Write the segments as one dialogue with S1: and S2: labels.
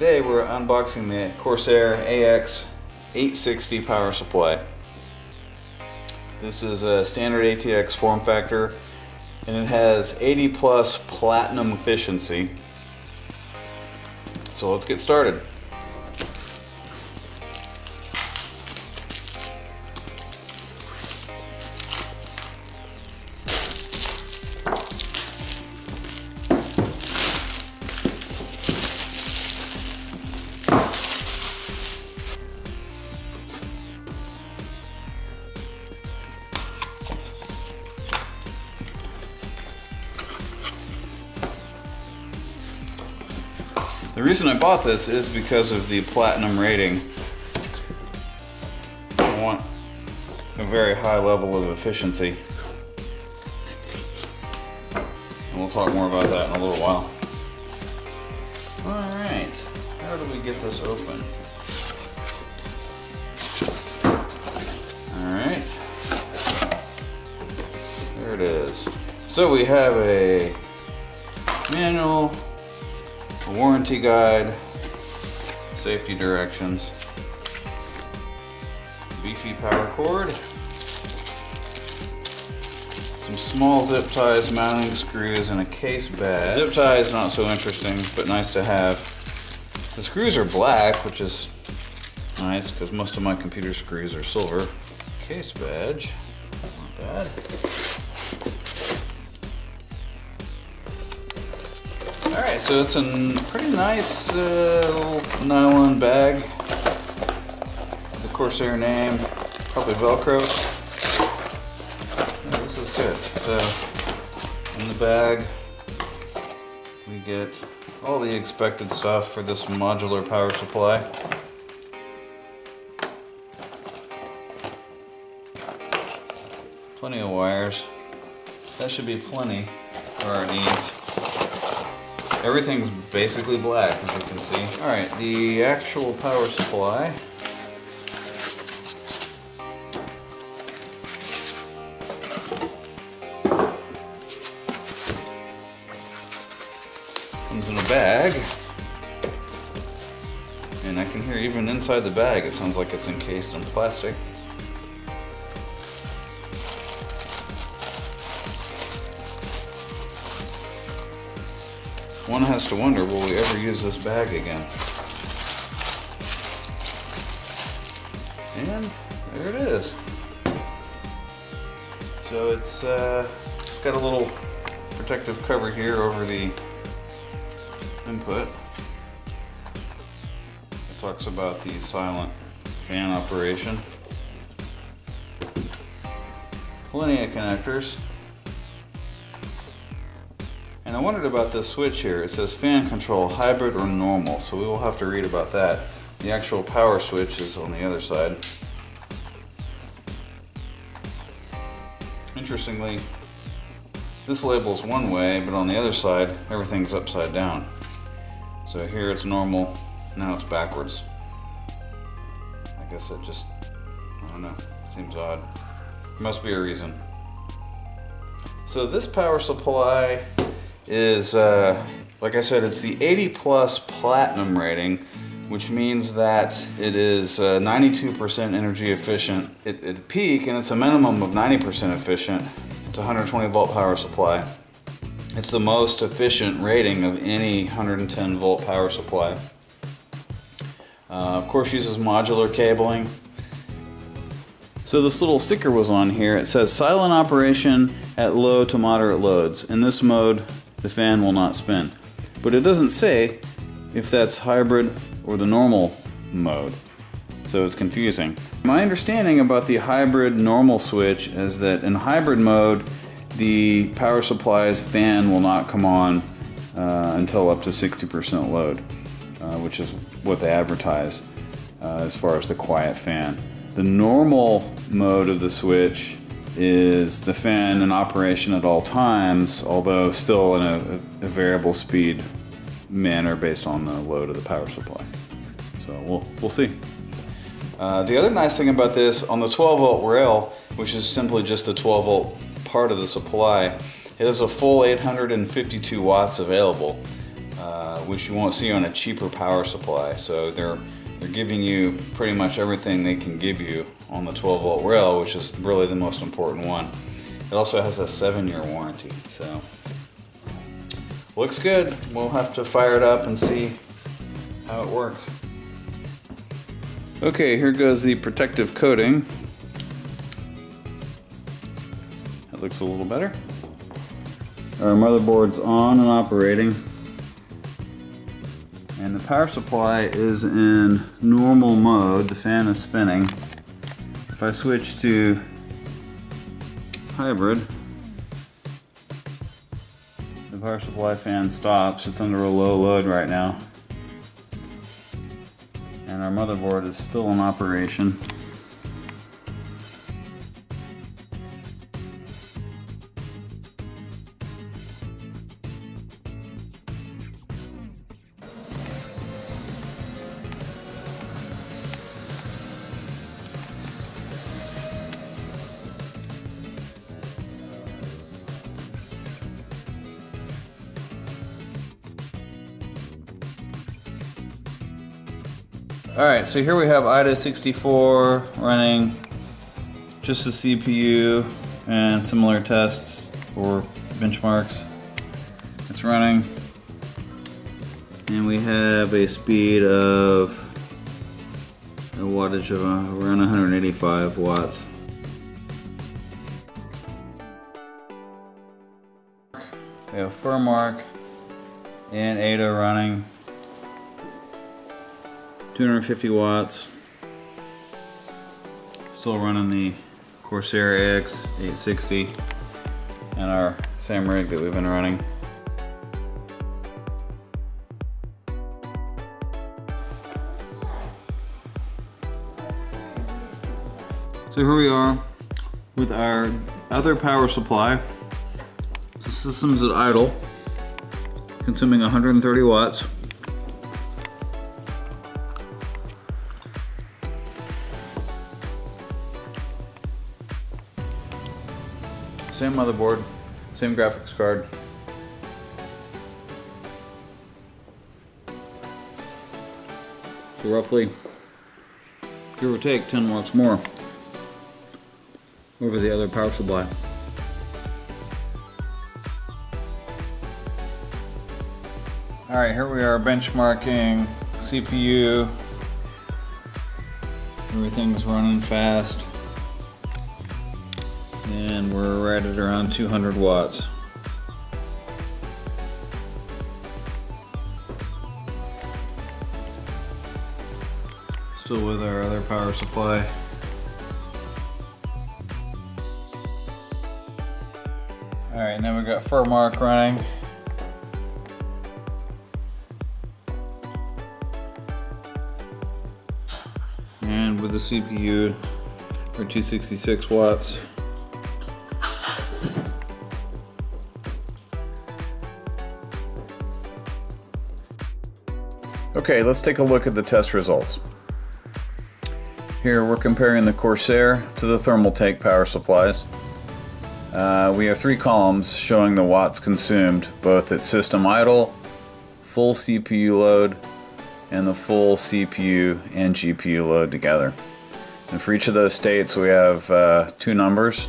S1: Today we're unboxing the Corsair AX 860 power supply. This is a standard ATX form factor and it has 80 plus platinum efficiency. So let's get started. Reason I bought this is because of the platinum rating. I want a very high level of efficiency. And we'll talk more about that in a little while. Alright, how do we get this open? Alright. There it is. So we have a manual, warranty guide, safety directions, beefy power cord, some small zip ties, mounting screws, and a case bag. Zip tie is not so interesting, but nice to have. The screws are black, which is nice because most of my computer screws are silver. Case badge, not bad. So it's a pretty nice uh, little nylon bag. The Corsair name, probably Velcro. Yeah, this is good. So, in the bag, we get all the expected stuff for this modular power supply. Plenty of wires. That should be plenty for our needs. Everything's basically black, as you can see. All right, the actual power supply. Comes in a bag. And I can hear even inside the bag, it sounds like it's encased in plastic. One has to wonder, will we ever use this bag again? And there it is. So it's, uh, it's got a little protective cover here over the input. It talks about the silent fan operation. Plenty of connectors. And I wondered about this switch here. It says fan control, hybrid or normal, so we will have to read about that. The actual power switch is on the other side. Interestingly, this label's one way, but on the other side, everything's upside down. So here it's normal, now it's backwards. I guess it just, I don't know, seems odd. Must be a reason. So this power supply is, uh, like I said, it's the 80 plus platinum rating, which means that it is 92% uh, energy efficient at, at peak, and it's a minimum of 90% efficient. It's a 120 volt power supply. It's the most efficient rating of any 110 volt power supply. Uh, of course uses modular cabling. So this little sticker was on here. It says silent operation at low to moderate loads. In this mode, the fan will not spin. But it doesn't say if that's hybrid or the normal mode. So it's confusing. My understanding about the hybrid normal switch is that in hybrid mode, the power supply's fan will not come on uh, until up to 60% load, uh, which is what they advertise uh, as far as the quiet fan. The normal mode of the switch is the fan in operation at all times, although still in a, a variable speed manner based on the load of the power supply. So we'll, we'll see. Uh, the other nice thing about this, on the 12 volt rail, which is simply just the 12 volt part of the supply, it has a full 852 watts available. uh, which you won't see on a cheaper power supply. So they're they're giving you pretty much everything they can give you on the 12 volt rail, which is really the most important one. It also has a seven year warranty, so looks good. We'll have to fire it up and see how it works. Okay, here goes the protective coating. That looks a little better. Our motherboard's on and operating. And the power supply is in normal mode. The fan is spinning. If I switch to hybrid, the power supply fan stops. It's under a low load right now and our motherboard is still in operation. Alright, so here we have AIDA64 running just the CPU and similar tests or benchmarks. It's running and we have a speed of a wattage of uh, around 185 watts. We have Furmark and AIDA running 250 watts. Still running the Corsair AX 860 and our same rig that we've been running. So here we are with our other power supply. The system's at idle, consuming 130 watts. Same motherboard, same graphics card. So roughly, give or take 10 watts more over the other power supply. Alright, here we are benchmarking CPU. Everything's running fast and we're right at around 200 watts. Still with our other power supply. Alright, now we've got Furmark running. And with the CPU, we're 266 watts. Okay, let's take a look at the test results. Here we're comparing the Corsair to the Thermaltake power supplies. Uh, we have three columns showing the watts consumed, both at system idle, full CPU load, and the full CPU and GPU load together. And for each of those states we have uh, two numbers.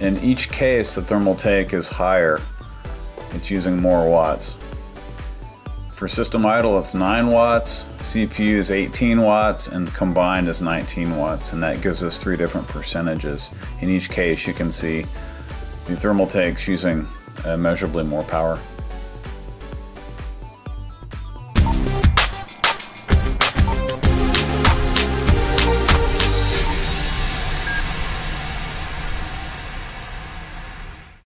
S1: In each case the Thermaltake is higher. It's using more watts. For system idle, it's 9 watts, CPU is 18 watts, and combined is 19 watts, and that gives us three different percentages. In each case, you can see the Thermaltake's using uh, measurably more power.